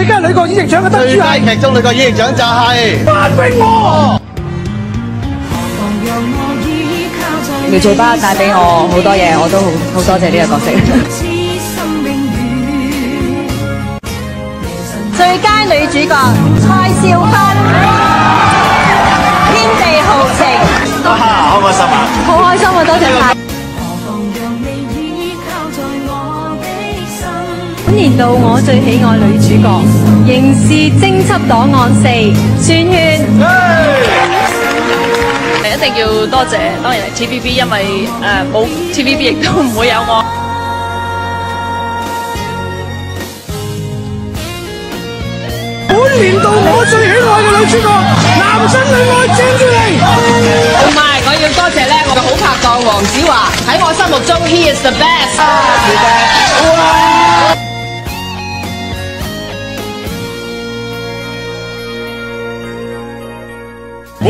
最佳女角演繹獎嘅得最佳主係劇中女角演繹獎就巴帶俾我好多嘢，我都好好多謝呢個角色。最佳女主角蔡少芬，天地豪情，啊，開唔開心啊？好開心啊！多謝晒。本年度我最喜愛女主角，刑事偵緝檔案四，宣萱。一定要多謝，當然係 TVB，因為誒冇 TVB 亦都唔會有我。本年度我最喜愛嘅女主角，男生女愛鄭裕玲。同埋我要多謝咧我嘅好拍檔黃子華，喺我心目中 He is the best。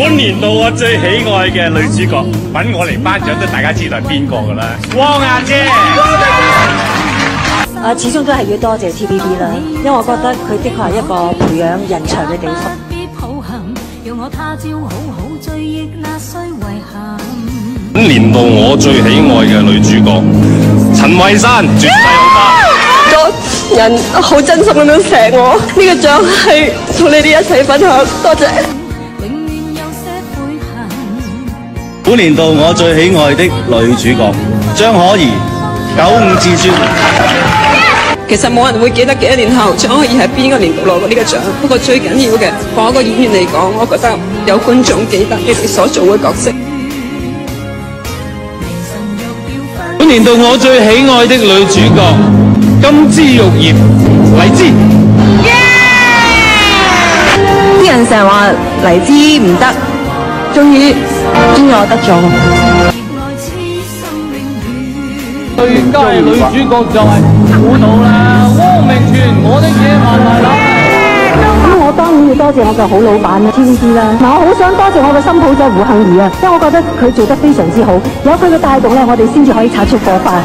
本年度我最喜愛嘅女主角，揾我嚟頒獎都大家知道係邊個噶啦，汪阿姐。啊，始終都係要多謝 TVB 啦，因為我覺得佢的確係一個培養人才嘅地方。本年度我最喜愛嘅女主角，陳慧珊，絕世好花。個人好真心咁樣錫我，呢、個獎係同你哋一齊分享，多謝。本年度我最喜爱的女主角张可頤，九五至尊。其实冇人会记得几多年后张可頤係邊個年度攞过呢个奖，不过最紧要嘅，我一個演員嚟讲，我觉得有观众记得你哋所做嘅角色。本年度我最喜爱的女主角金枝玉叶黎姿。啲人成日话黎姿唔得，終於終於我得咗。最佳女主角就係估到啦，汪明荃，我的野蠻奶奶。咁我當然要多謝我嘅好老闆 TVB 啦。嗱，我好想多謝我嘅新抱仔胡杏兒啊，因為我覺得佢做得非常之好，有佢嘅帶動咧，我哋先至可以擦出火花。